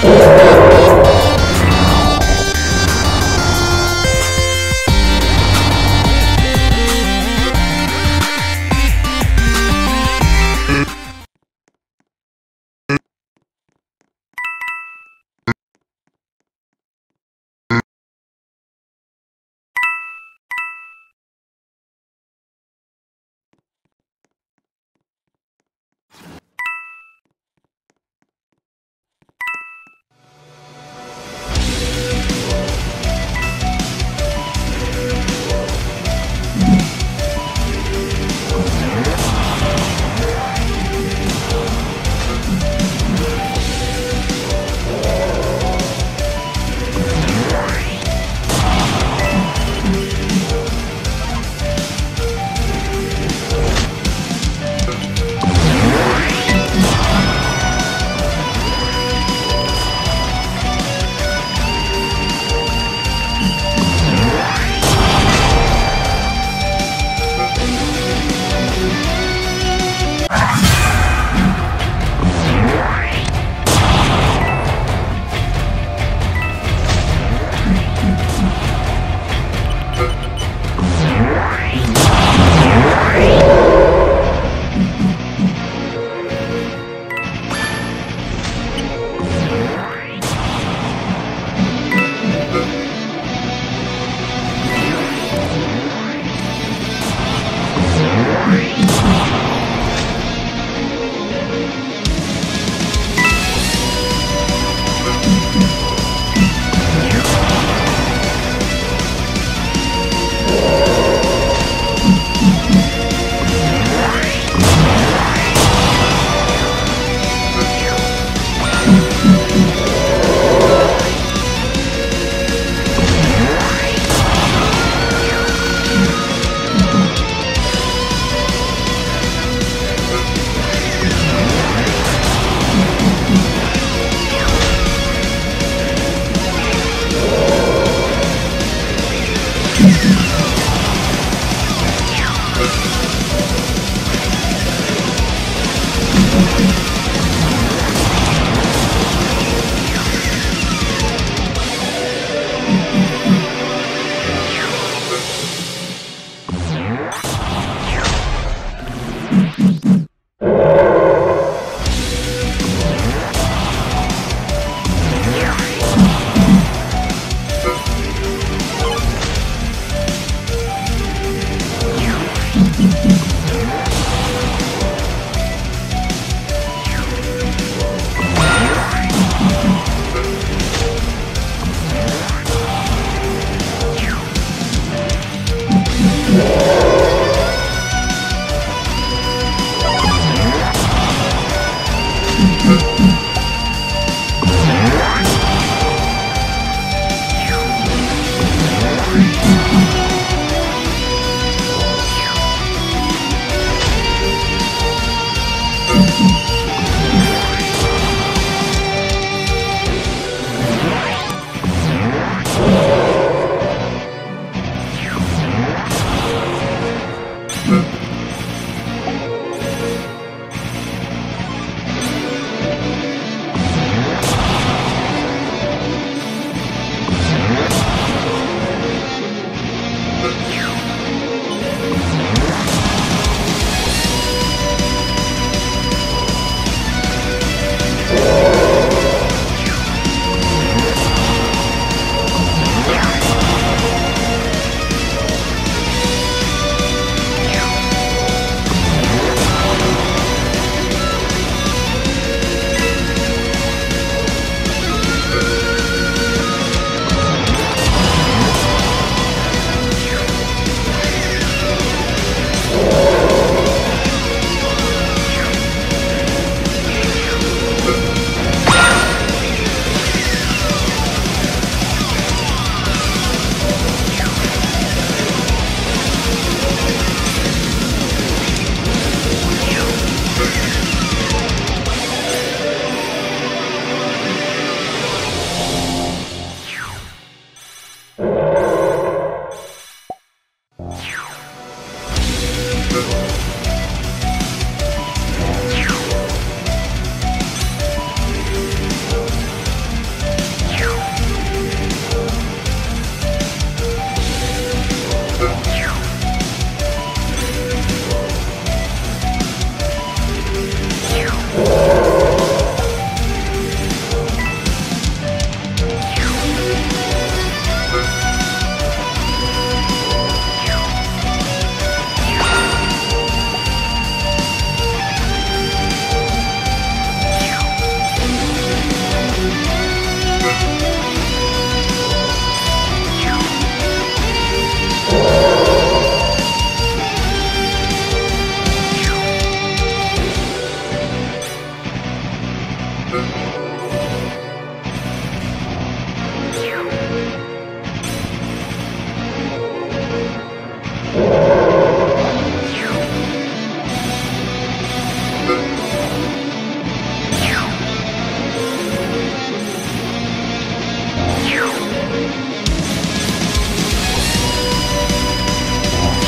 Yeah.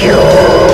You